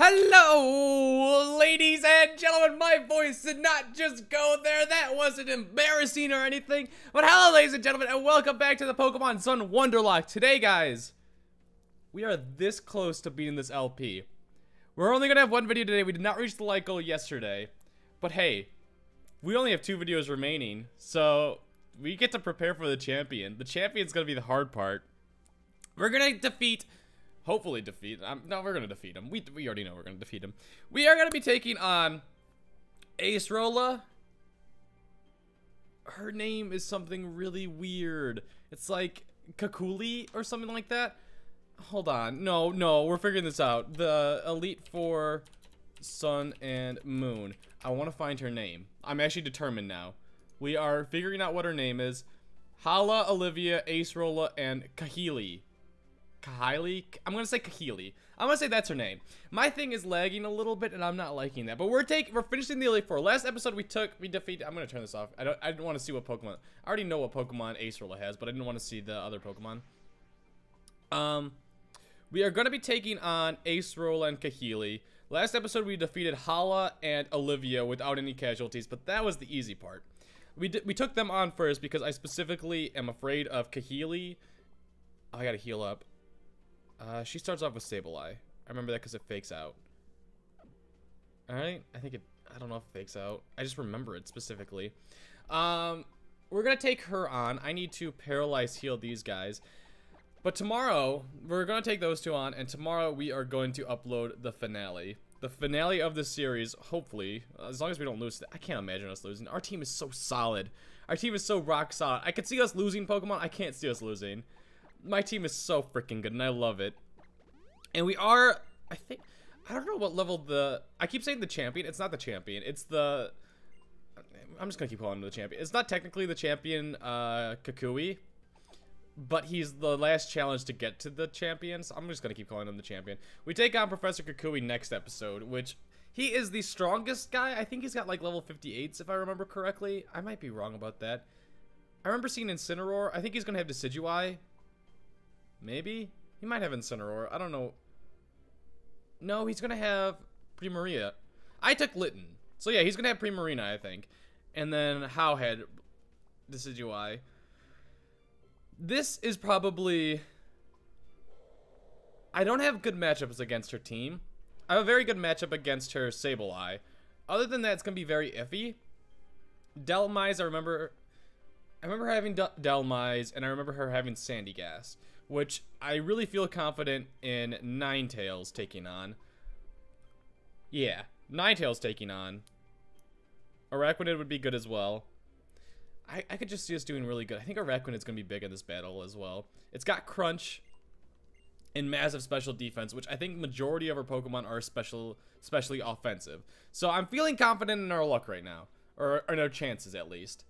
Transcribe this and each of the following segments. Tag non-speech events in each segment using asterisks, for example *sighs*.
Hello, ladies and gentlemen. My voice did not just go there. That wasn't embarrassing or anything. But hello, ladies and gentlemen, and welcome back to the Pokemon Sun Wonderlocke. Today, guys, we are this close to beating this LP. We're only going to have one video today. We did not reach the like goal yesterday. But hey, we only have two videos remaining. So we get to prepare for the champion. The champion's going to be the hard part. We're going to defeat hopefully defeat. Um, no, we're gonna defeat him. We we already know we're gonna defeat him. We are gonna be taking on Acerola. Her name is something really weird. It's like Kakuli or something like that. Hold on. No, no, we're figuring this out. The Elite Four, Sun and Moon. I want to find her name. I'm actually determined now. We are figuring out what her name is. Hala, Olivia, Acerola, and Kahili. Kahili? I'm gonna say Kahili. I'm gonna say that's her name. My thing is lagging a little bit, and I'm not liking that. But we're taking, we're finishing the Elite Four. Last episode we took, we defeated. I'm gonna turn this off. I don't, I didn't want to see what Pokemon. I already know what Pokemon Acerola has, but I didn't want to see the other Pokemon. Um, we are gonna be taking on Acerola and Kahili. Last episode we defeated Hala and Olivia without any casualties, but that was the easy part. We did, we took them on first because I specifically am afraid of Kahili. Oh, I gotta heal up. Uh, she starts off with Sableye. I remember that because it fakes out. Alright, I think it, I don't know if it fakes out. I just remember it specifically. Um, we're gonna take her on. I need to paralyze heal these guys. But tomorrow, we're gonna take those two on, and tomorrow we are going to upload the finale. The finale of the series, hopefully, as long as we don't lose. I can't imagine us losing. Our team is so solid. Our team is so rock solid. I could see us losing Pokemon. I can't see us losing my team is so freaking good, and I love it. And we are, I think, I don't know what level the, I keep saying the champion. It's not the champion. It's the, I'm just going to keep calling him the champion. It's not technically the champion, uh, Kukui, but he's the last challenge to get to the champion, so I'm just going to keep calling him the champion. We take on Professor Kakui next episode, which he is the strongest guy. I think he's got like level 58s, if I remember correctly. I might be wrong about that. I remember seeing Incineroar. I think he's going to have Decidueye. Maybe? He might have Incineroar. I don't know. No, he's going to have Primarina. I took Litten. So yeah, he's going to have Primarina, I think. And then Howhead. Decidueye. This is probably... I don't have good matchups against her team. I have a very good matchup against her Sableye. Other than that, it's going to be very iffy. Delmize, I remember... I remember having D Dhelmise, and I remember her having Sandygast which I really feel confident in Ninetales taking on. Yeah, Ninetales taking on. Araquanid would be good as well. I, I could just see us doing really good. I think Araquanid is going to be big in this battle as well. It's got Crunch and massive special defense, which I think majority of our Pokemon are special, especially offensive. So I'm feeling confident in our luck right now, or in our chances at least.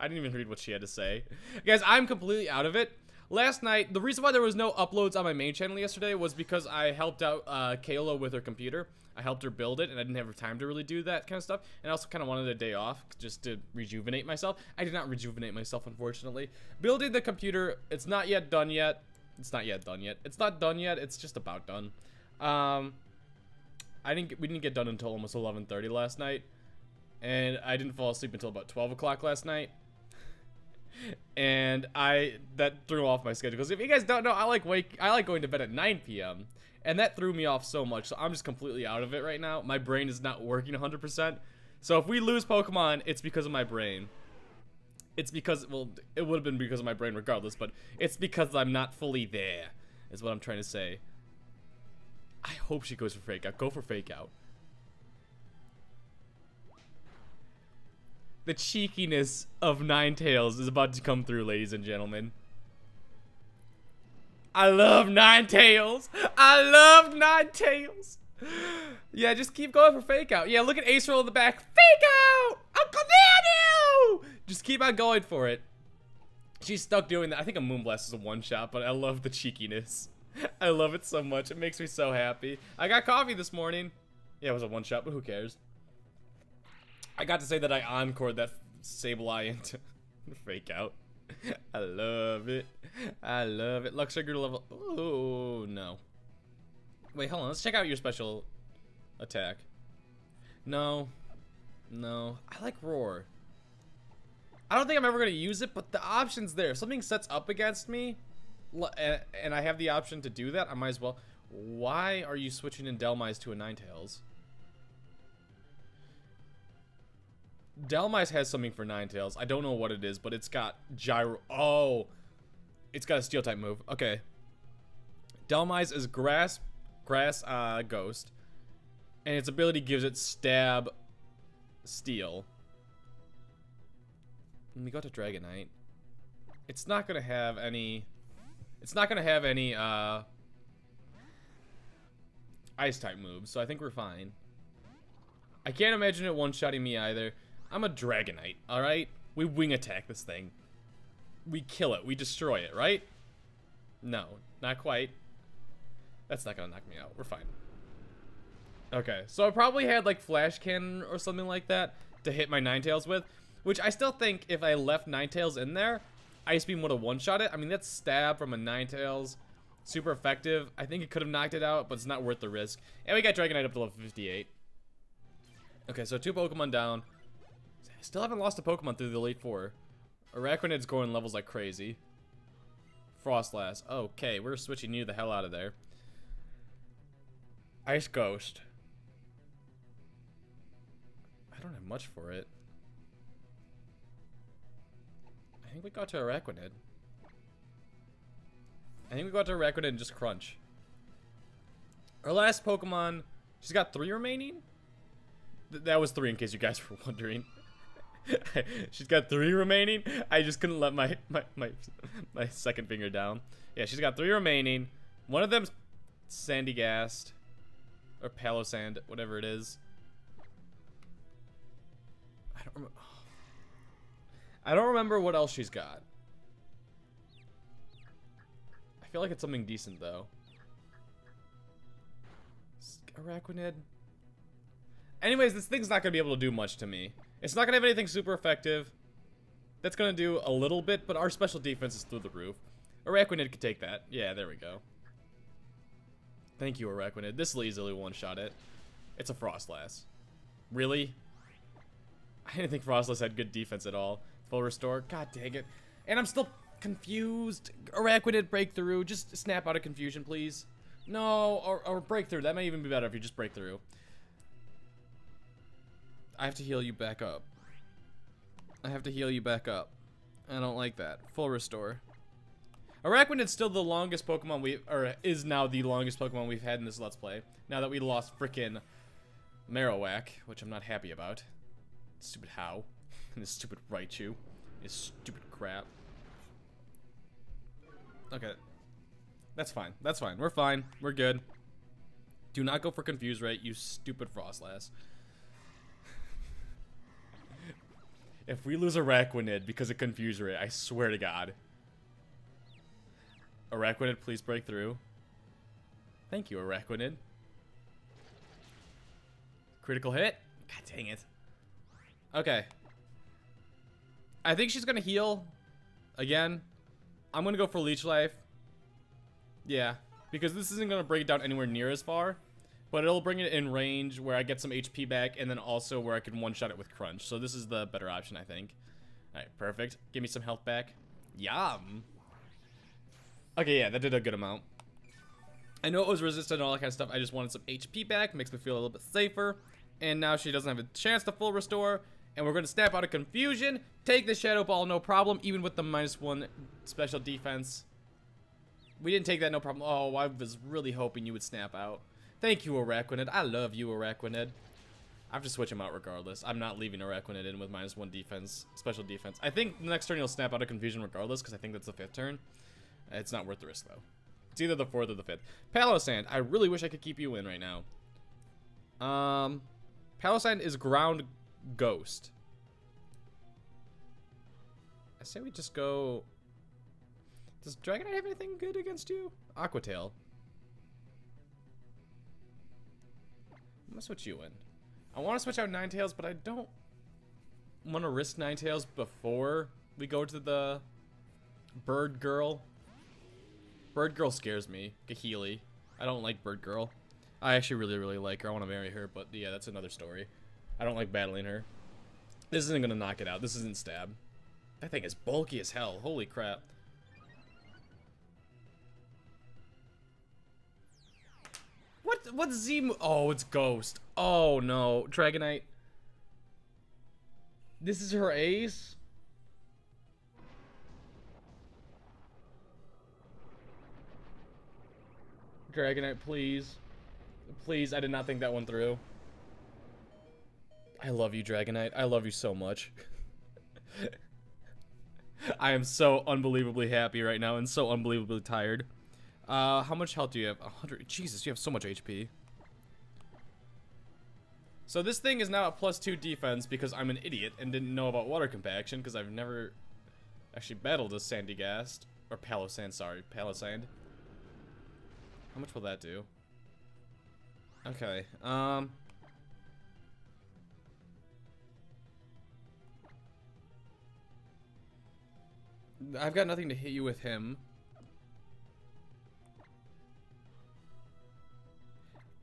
I didn't even read what she had to say. Guys, I'm completely out of it. Last night, the reason why there was no uploads on my main channel yesterday was because I helped out uh, Kayla with her computer. I helped her build it, and I didn't have time to really do that kind of stuff. And I also kind of wanted a day off just to rejuvenate myself. I did not rejuvenate myself, unfortunately. Building the computer, it's not yet done yet. It's not yet done yet. It's not done yet. It's just about done. Um, I didn't. Get, we didn't get done until almost 11:30 last night, and I didn't fall asleep until about 12 o'clock last night and I that threw off my schedule because if you guys don't know, I like wake I like going to bed at 9 p.m. and that threw me off so much. So I'm just completely out of it right now. My brain is not working 100%. So if we lose Pokemon, it's because of my brain. It's because well, it would have been because of my brain regardless, but it's because I'm not fully there. Is what I'm trying to say. I hope she goes for fake out. Go for fake out. The cheekiness of Ninetales is about to come through, ladies and gentlemen. I love Ninetales. I love Ninetales. Yeah, just keep going for fake out. Yeah, look at Ace roll in the back. Fake out! Uncle Daniel! Just keep on going for it. She's stuck doing that. I think a Moonblast is a one-shot, but I love the cheekiness. I love it so much. It makes me so happy. I got coffee this morning. Yeah, it was a one-shot, but who cares? I got to say that I encored that Sableye *laughs* into fake out. I love it. I love it. Luxray grew level. Oh, no. Wait, hold on. Let's check out your special attack. No. No. I like Roar. I don't think I'm ever going to use it, but the option's there. If something sets up against me, and I have the option to do that, I might as well. Why are you switching in Dhelmise to a Ninetales? Dhelmise has something for Ninetales. I don't know what it is, but it's got gyro. Oh, it's got a steel type move. Okay. Dhelmise is grass, grass uh, ghost, and its ability gives it stab, steel. Let me go to Dragonite. It's not gonna have any. It's not gonna have any uh, ice type moves, so I think we're fine. I can't imagine it one-shotting me either. I'm a Dragonite, alright? We wing attack this thing. We kill it. We destroy it, right? No, not quite. That's not gonna knock me out. We're fine. Okay, so I probably had like Flash Cannon or something like that to hit my Ninetales with, which I still think if I left Ninetales in there, Ice Beam would have one-shot it. I mean, that's stab from a Ninetales. Super effective. I think it could have knocked it out, but it's not worth the risk. And we got Dragonite up to level 58. Okay, so two Pokemon down. Still haven't lost a Pokemon through the Elite Four. Araquanid's going levels like crazy. Froslass. Okay, we're switching you the hell out of there. Ice Ghost. I don't have much for it. I think we got to Araquanid. I think we got to Araquanid and just crunch. Our last Pokemon, she's got three remaining? Th that was three in case you guys *laughs* were wondering. *laughs* she's got three remaining. I just couldn't let my, my, my, my second finger down. Yeah, she's got three remaining. One of them's sandy Sandygast. Or Palossand, whatever it is. I don't remember. I don't remember what else she's got. I feel like it's something decent, though. Araquanid. Anyways, this thing's not going to be able to do much to me. It's not going to have anything super effective. That's going to do a little bit, but our special defense is through the roof. Araquanid could take that. Yeah, there we go. Thank you, Araquanid. This will easily one-shot it. It's a Froslass. Really? I didn't think Froslass had good defense at all. Full restore. God dang it. And I'm still confused. Araquanid breakthrough. Just snap out of confusion, please. No, or, or breakthrough. That might even be better if you just break through. I have to heal you back up. I have to heal you back up. I don't like that. Full restore. Araquanid's still the longest Pokemon we or is now the longest Pokemon we've had in this Let's Play. Now that we lost frickin' Marowak, which I'm not happy about. Stupid Hau. *laughs* and this stupid Raichu. His stupid crap. Okay. That's fine. That's fine. We're fine. We're good. Do not go for Confuse Ray, you stupid Froslass. If we lose Araquanid because of Confuse Ray, I swear to God. Araquanid, please break through. Thank you, Araquanid. Critical hit? God dang it. Okay. I think she's gonna heal again. I'm gonna go for Leech Life. Yeah, because this isn't gonna break down anywhere near as far. But it'll bring it in range where I get some HP back, and then also where I can one-shot it with Crunch. So this is the better option, I think. Alright, perfect. Give me some health back. Yum! Okay, yeah, that did a good amount. I know it was resistant and all that kind of stuff. I just wanted some HP back. Makes me feel a little bit safer. And now she doesn't have a chance to full restore. And we're going to snap out of confusion. Take the Shadow Ball, no problem. Even with the minus one special defense. We didn't take that, no problem. Oh, I was really hoping you would snap out. Thank you, Araquanid. I love you, Araquanid. I have to switch him out regardless. I'm not leaving Araquanid in with minus one defense, special defense. I think the next turn he'll snap out of confusion regardless, because I think that's the fifth turn. It's not worth the risk, though. It's either the fourth or the fifth. Palossand. I really wish I could keep you in right now. Um, Palossand is ground ghost. I say we just go... Does Dragonite have anything good against you? Aqua I'm gonna switch you in. I want to switch out Ninetales, but I don't want to risk Ninetales before we go to the Bird Girl. Bird Girl scares me. Kahili. I don't like Bird Girl. I actually really, really like her. I want to marry her, but yeah, that's another story. I don't like battling her. This isn't going to knock it out. This isn't stab. That thing is bulky as hell. Holy crap. What, what Z Oh, it's Ghost. Oh, no. Dragonite. This is her ace? Dragonite, please. Please, I did not think that one through. I love you, Dragonite. I love you so much. *laughs* I am so unbelievably happy right now and so unbelievably tired. Uh, how much health do you have? 100. Jesus, you have so much HP. So this thing is now at plus 2 defense because I'm an idiot and didn't know about water compaction because I've never actually battled a sandy Sandygast. Or Palossand, sorry. Palossand. How much will that do? Okay, um... I've got nothing to hit you with him.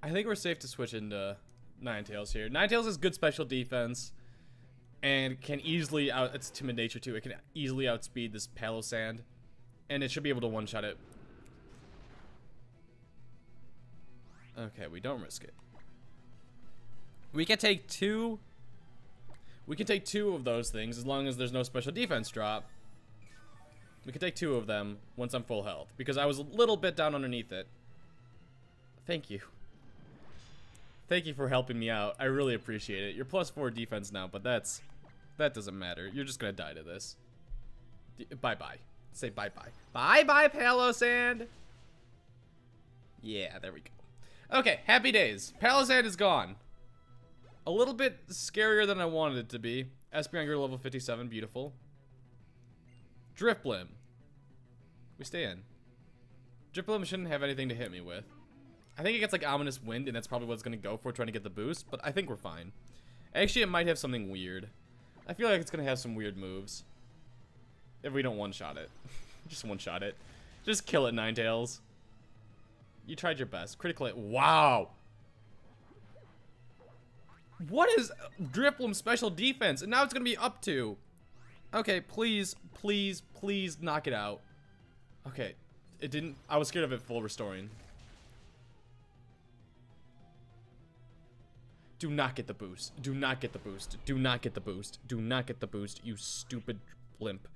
I think we're safe to switch into Ninetales here. Ninetales has good special defense and can easily out it's timid nature too. It can easily outspeed this Palossand and it should be able to one-shot it. Okay, we don't risk it. We can take two we can take two of those things as long as there's no special defense drop. We can take two of them once I'm full health. Because I was a little bit down underneath it. Thank you. Thank you for helping me out. I really appreciate it. You're plus four defense now, but that's... That doesn't matter. You're just gonna die to this. Bye-bye. Say bye-bye. Bye-bye, Palossand! Yeah, there we go. Okay, happy days. Palossand is gone. A little bit scarier than I wanted it to be. Espeon grew level 57, beautiful. Drifblim. We stay in. Drifblim shouldn't have anything to hit me with. I think it gets like Ominous Wind, and that's probably what it's going to go for, trying to get the boost, but I think we're fine. Actually, it might have something weird. I feel like it's going to have some weird moves. If we don't one-shot it. *laughs* Just one-shot it. Just kill it, Ninetales. You tried your best. Critical. Wow! What is Drifblim's special defense? And now it's going to be up to. Okay, please, please, please knock it out. Okay, it didn't. I was scared of it full restoring. Do not get the boost. Do not get the boost. Do not get the boost. Do not get the boost, you stupid blimp.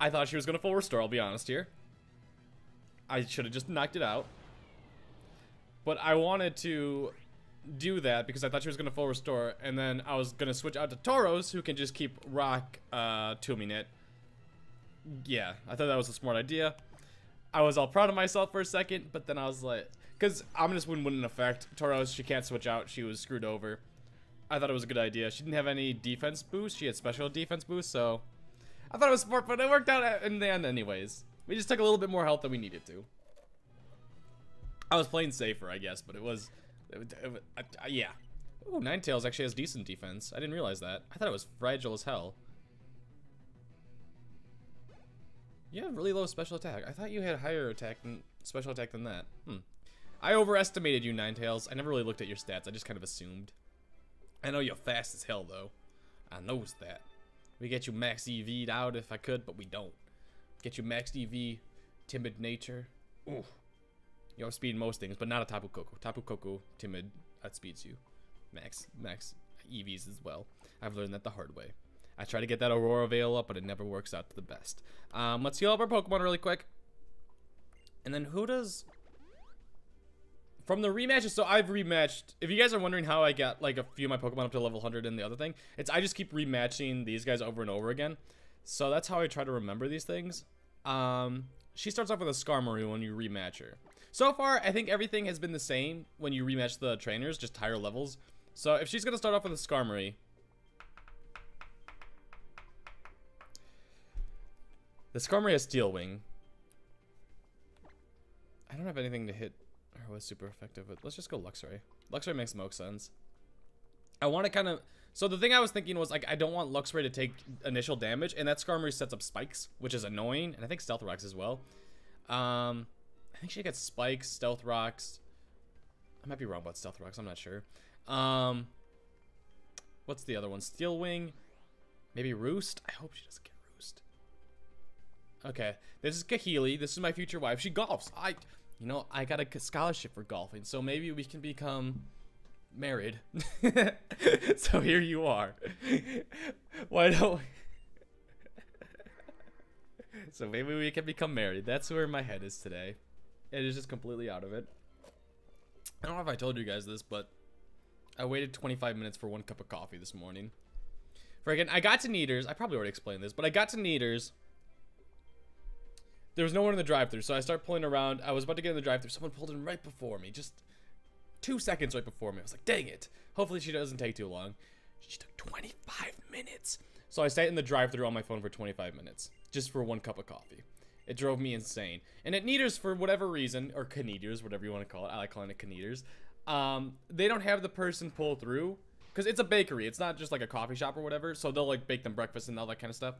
I thought she was going to full restore, I'll be honest here. I should have just knocked it out. But I wanted to do that because I thought she was going to full restore, and then I was going to switch out to Tauros, who can just keep rock uh, tombing it. Yeah, I thought that was a smart idea. I was all proud of myself for a second, but then I was like, because Ominous Wind wouldn't affect Tauros, she can't switch out, she was screwed over. I thought it was a good idea. She didn't have any defense boost, she had special defense boost, so I thought it was smart, but it worked out in the end anyways. We just took a little bit more health than we needed to. I was playing safer, I guess, but it was... Uh, yeah. Ooh, Ninetales actually has decent defense. I didn't realize that. I thought it was fragile as hell. You have really low special attack. I thought you had higher attack than special attack than that. Hmm. I overestimated you, Ninetales. I never really looked at your stats. I just kind of assumed. I know you're fast as hell, though. I knows that. We get you max EV'd out if I could, but we don't. Get you max EV, timid nature. Ooh. You outspeed most things, but not a Tapu Koko. Tapu Koko, timid, outspeeds you. Max, max EVs as well. I've learned that the hard way. I try to get that Aurora Veil up, but it never works out to the best. Um, let's heal up our Pokemon really quick. And then who does from the rematches, so I've rematched. If you guys are wondering how I got like a few of my Pokemon up to level 100 and the other thing, it's I just keep rematching these guys over and over again. So that's how I try to remember these things. Um, she starts off with a Skarmory when you rematch her. So far, I think everything has been the same when you rematch the trainers, just higher levels. So if she's going to start off with a Skarmory, the Skarmory has Steel Wing. I don't have anything to hit was super effective, but let's just go Luxray. Luxray makes most sense. I want to kind of. So the thing I was thinking was like I don't want Luxray to take initial damage, and that Skarmory sets up spikes, which is annoying, and I think Stealth Rocks as well. Um, I think she gets spikes, Stealth Rocks. I might be wrong about Stealth Rocks. I'm not sure. Um, what's the other one? Steel Wing, maybe Roost. I hope she doesn't get Roost. Okay, this is Kahili. This is my future wife. She golfs. I, you know, I got a scholarship for golfing, so maybe we can become married. *laughs* so here you are. *laughs* Why don't? *laughs* so maybe we can become married. That's where my head is today. It is just completely out of it. I don't know if I told you guys this, but I waited 25 minutes for one cup of coffee this morning. For again, I got to Kneaders. I probably already explained this, but I got to Kneaders. There was no one in the drive-thru, so I start pulling around. I was about to get in the drive-thru. Someone pulled in right before me, just two seconds right before me. I was like, dang it. Hopefully she doesn't take too long. She took 25 minutes. So I sat in the drive-thru on my phone for 25 minutes, just for one cup of coffee. It drove me insane. And at Kneaders, for whatever reason, or Caneters, whatever you want to call it, I like calling it Caneters, um, they don't have the person pull through. Because it's a bakery. It's not just like a coffee shop or whatever. So they'll like bake them breakfast and all that kind of stuff.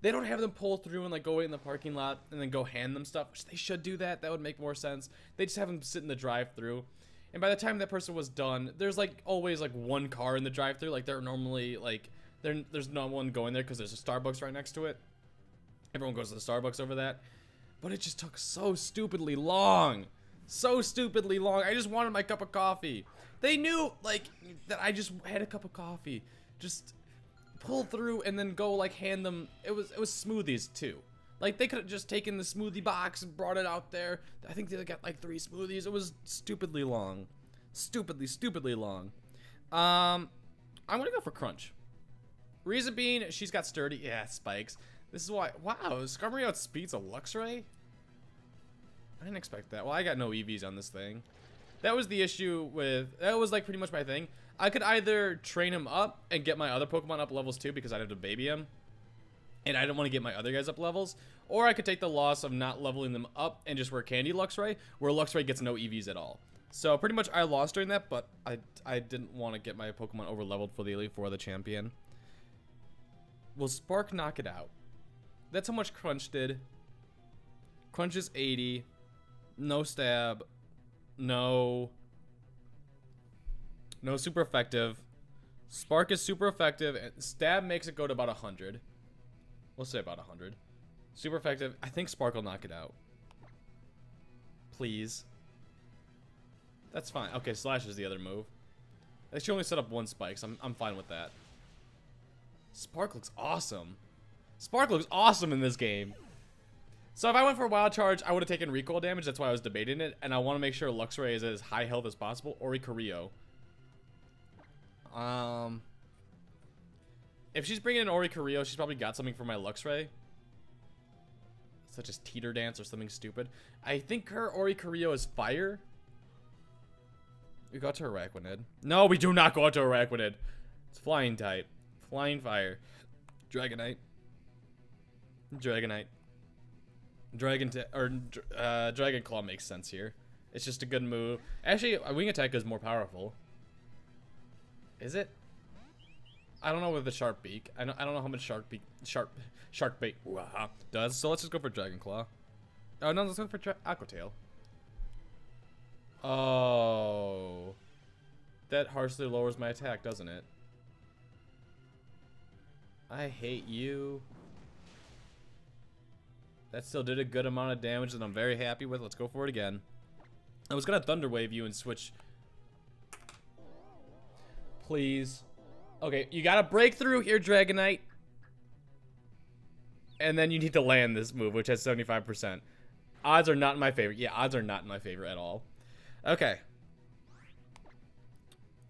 They don't have them pull through and like go in the parking lot and then go hand them stuff. Which they should do that. That would make more sense. They just have them sit in the drive through and by the time that person was done, there's like always like one car in the drive-through. Like they're normally like there's no one going there because there's a Starbucks right next to it. Everyone goes to the Starbucks over that. But it just took so stupidly long. So stupidly long. I just wanted my cup of coffee. They knew like that I just had a cup of coffee. Just pull through and then go like hand them it was it was smoothies too. Like, they could have just taken the smoothie box and brought it out there. I think they got like three smoothies. It was stupidly long. Stupidly, stupidly long. Um, I'm gonna go for Crunch. Reason being, she's got sturdy. Yeah, spikes. This is why. Wow, Skarmory outspeeds a Luxray? I didn't expect that. Well, I got no EVs on this thing. That was the issue with. That was like pretty much my thing. I could either train him up and get my other Pokemon up levels too because I'd have to baby him and I don't want to get my other guys up levels. Or I could take the loss of not leveling them up and just Rare Candy Luxray, where Luxray gets no EVs at all. So pretty much I lost during that, but I, I didn't want to get my Pokemon over leveled for the Elite Four, the champion. Will Spark knock it out? That's how much Crunch did. Crunch is 80. No stab. No. No super effective. Spark is super effective. And stab makes it go to about 100. We'll say about 100. Super effective. I think Spark will knock it out. Please. That's fine. Okay, Slash is the other move. They should only set up one spike, so I'm, I'm fine with that. Spark looks awesome. Spark looks awesome in this game. So if I went for a Wild Charge, I would have taken recoil damage. That's why I was debating it. And I want to make sure Luxray is as high health as possible. Oricorio. Um, if she's bringing in Oricorio, she's probably got something for my Luxray. Such as Teeter Dance or something stupid. I think her Ori Oricorio is Fire. We got to Araquanid. No, we do not go out to Araquanid. It's Flying type. Flying Fire. Dragonite. Dragonite. Dragon or uh, Dragon Claw makes sense here. It's just a good move. Actually, Wing Attack is more powerful. Is it? I don't know with the sharp beak. I don't, I don't know how much shark beak sharp shark bait does. So let's just go for dragon claw. Oh no, let's go for aqua tail. Oh, that harshly lowers my attack, doesn't it? I hate you. That still did a good amount of damage that I'm very happy with. Let's go for it again. I was gonna thunder wave you and switch. Please. Okay, you gotta break through here, Dragonite. And then you need to land this move, which has 75%. Odds are not in my favor. Yeah, odds are not in my favor at all. Okay.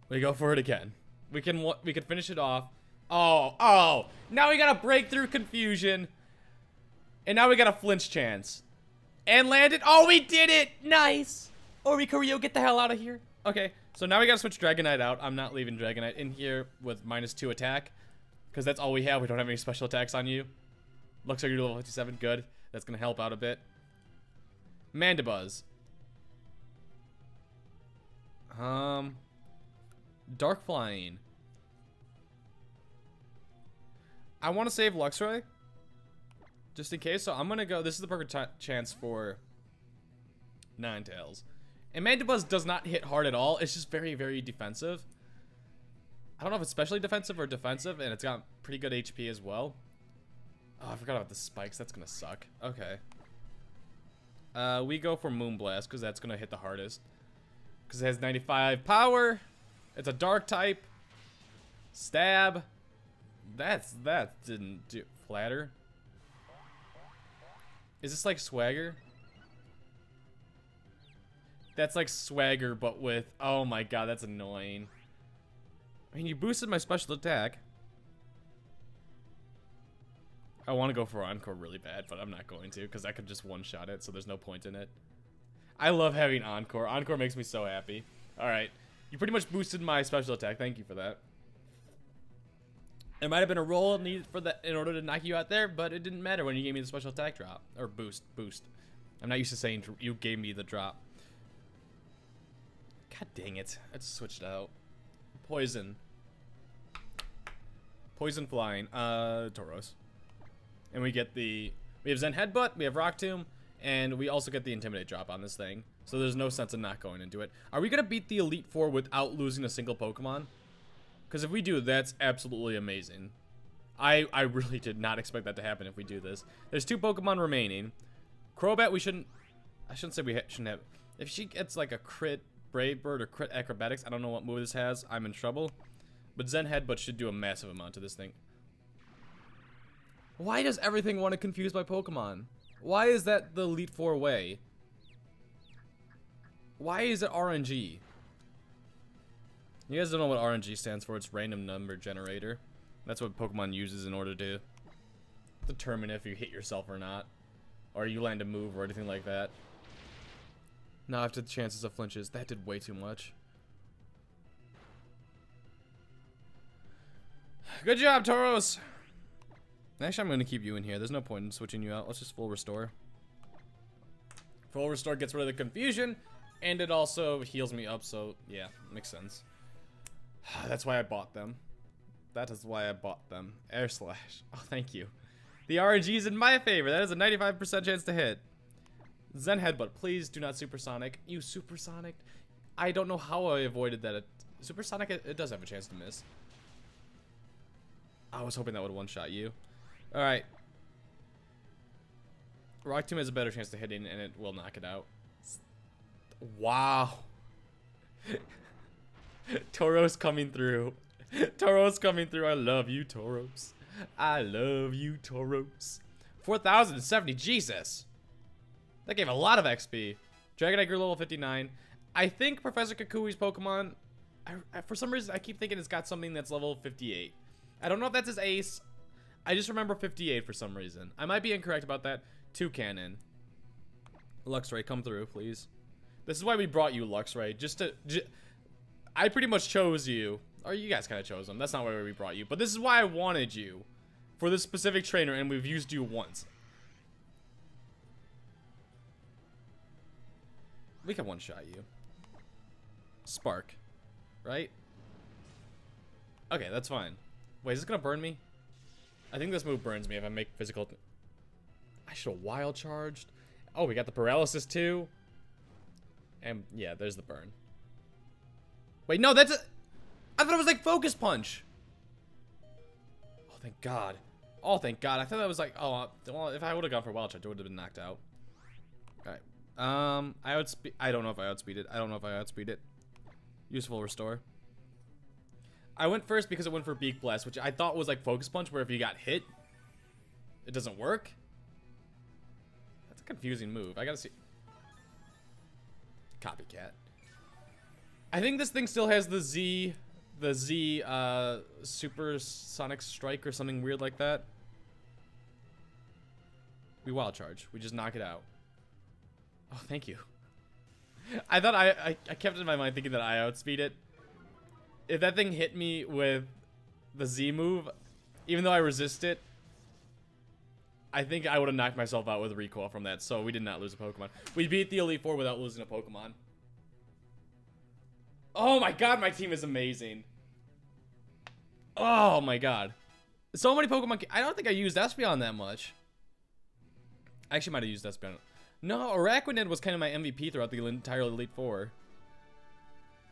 We go for it again. We can we can finish it off. Oh, oh. Now we got a breakthrough confusion. And now we got a flinch chance. And landed. Oh, we did it! Nice! Oricorio, get the hell out of here. Okay, so now we gotta switch Dragonite out. I'm not leaving Dragonite in here with minus two attack. Because that's all we have. We don't have any special attacks on you. Looks like you're level 57. Good. That's gonna help out a bit. Mandibuzz. Um, Dark Flying. I want to save Luxray. Just in case. So I'm to go. This is the perfect chance for Ninetales. And Mandibuzz does not hit hard at all. It's just very, very defensive. I don't know if it's especially defensive or defensive, and it's got pretty good HP as well. Oh, I forgot about the spikes. That's to suck. Okay. Uh, we go for Moonblast, because that's to hit the hardest. Because it has 95 power. It's a dark type. Stab. That's, that didn't do, flatter. Is this like swagger? That's like swagger, but with, oh my god, that's annoying. I mean, you boosted my special attack. I want to go for Encore really bad, but I'm not going to, because I could just one-shot it, so there's no point in it. I love having Encore. Encore makes me so happy. Alright. You pretty much boosted my special attack. Thank you for that. It might have been a roll needed for that in order to knock you out there, but it didn't matter when you gave me the special attack drop. Or boost. Boost. I'm not used to saying you gave me the drop. God dang it. I just switched out. Poison. Poison flying. Uh, Tauros. And we get the... We have Zen Headbutt, we have Rock Tomb, and we also get the Intimidate drop on this thing. So there's no sense in not going into it. Are we to beat the Elite Four without losing a single Pokemon? Because if we do, that's absolutely amazing. I, I really did not expect that to happen if we do this. There's two Pokemon remaining. Crobat, we shouldn't... I shouldn't say we shouldn't have... If she gets like a crit Brave Bird or crit Acrobatics, I don't know what move this has. I'm in trouble. But Zen Headbutt should do a massive amount to this thing. Why does everything want to confuse my Pokemon? Why is that the Elite Four way? Why is it RNG? You guys don't know what RNG stands for. It's random number generator. That's what Pokemon uses in order to determine if you hit yourself or not. Or you land a move or anything like that. Now after the chances of flinches. That did way too much. Good job, Tauros! Actually, I'm going to keep you in here. There's no point in switching you out. Let's just full restore. Full restore gets rid of the confusion, and it also heals me up, so yeah, makes sense. *sighs* That's why I bought them. That is why I bought them. Air Slash. *laughs* Oh, thank you. The RNG is in my favor. That is a 95% chance to hit. Zen Headbutt, please do not Supersonic. You Supersonic. I don't know how I avoided that. Supersonic, it, it does have a chance to miss. I was hoping that would one-shot you. Alright. Rock Tomb has a better chance to hitting, and it will knock it out. Wow. *laughs* *laughs* Tauros coming through. *laughs* Tauros coming through. I love you, Tauros. I love you, Tauros. 4,070. Jesus. That gave a lot of XP. Dragonite grew level 59. I think Professor Kakui's Pokemon, I, I, for some reason, I keep thinking it's got something that's level 58. I don't know if that's his ace. I just remember 58 for some reason. I might be incorrect about that. Toucannon. Luxray, come through, please. This is why we brought you, Luxray. Just to... I pretty much chose you. Or you guys kind of chose him. That's not why we brought you. But this is why I wanted you. For this specific trainer, and we've used you once. We can one-shot you. Spark. Right? Okay, that's fine. Wait, is this gonna burn me? I think this move burns me if I make physical... I should have wild charged. Oh, we got the paralysis too. And yeah, there's the burn. Wait, no, that's a... I thought it was like focus punch. Oh, thank God. Oh, thank God. I thought that was like, oh, well, if I would have gone for wild charge, I would have been knocked out. All right. Um, I outspeed. I don't know if I outspeed it. I don't know if I outspeed it. Useful restore. I went first because it went for Beak Blast, which I thought was like Focus Punch, where if you got hit, it doesn't work. That's a confusing move. I gotta see. Copycat. I think this thing still has the Z, the Z, uh, Supersonic Strike or something weird like that. We Wild Charge. We just knock it out. Oh, thank you. *laughs* I thought I, I, I kept in my mind thinking that I outspeed it if that thing hit me with the Z move, even though I resist it, I think I would have knocked myself out with recoil from that, so we did not lose a Pokemon. We beat the Elite Four without losing a Pokemon. Oh my god, my team is amazing. Oh my god. So many Pokemon. I don't think I used Espeon that much. I actually might have used Espeon. No, Araquanid was kind of my MVP throughout the entire Elite Four.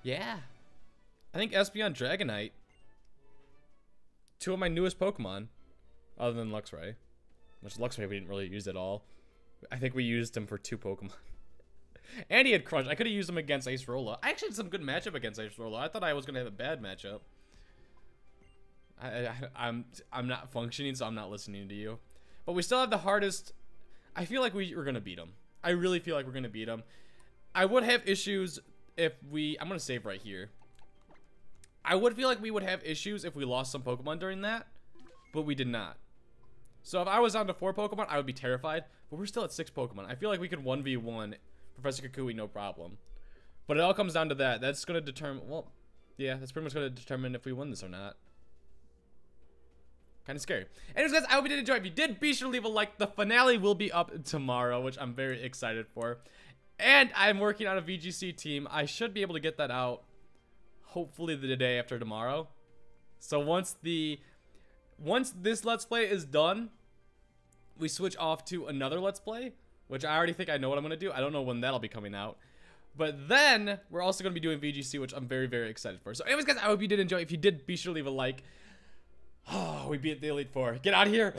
Yeah. I think Espeon Dragonite. Two of my newest Pokemon. Other than Luxray. Which Luxray we didn't really use at all. I think we used him for two Pokemon. *laughs* and he had Crunch. I could have used him against Acerola. I actually had some good matchup against Acerola. I thought I was going to have a bad matchup. I, I, I'm I'm not functioning, so I'm not listening to you. But we still have the hardest. I feel like we, we're gonna beat him. I really feel like we're gonna beat him. I would have issues if we. I'm gonna save right here. I would feel like we would have issues if we lost some Pokemon during that, but we did not. So if I was down to four Pokemon, I would be terrified. But we're still at six Pokemon. I feel like we could 1v1 Professor Kakui, no problem. But it all comes down to that. That's going to determine, well, yeah, that's pretty much going to determine if we win this or not. Kind of scary. Anyways, guys, I hope you did enjoy. If you did, be sure to leave a like. The finale will be up tomorrow, which I'm very excited for. And I'm working on a VGC team. I should be able to get that out hopefully the day after tomorrow. So once the once this let's play is done, we switch off to another let's play, which I already think I know what I'm going to do. I don't know when that'll be coming out. But then we're also going to be doing VGC, which I'm very, very excited for. So anyways, guys, I hope you did enjoy. If you did, be sure to leave a like. *sighs* Oh, we beat the Elite Four. Get out of here. *gasps*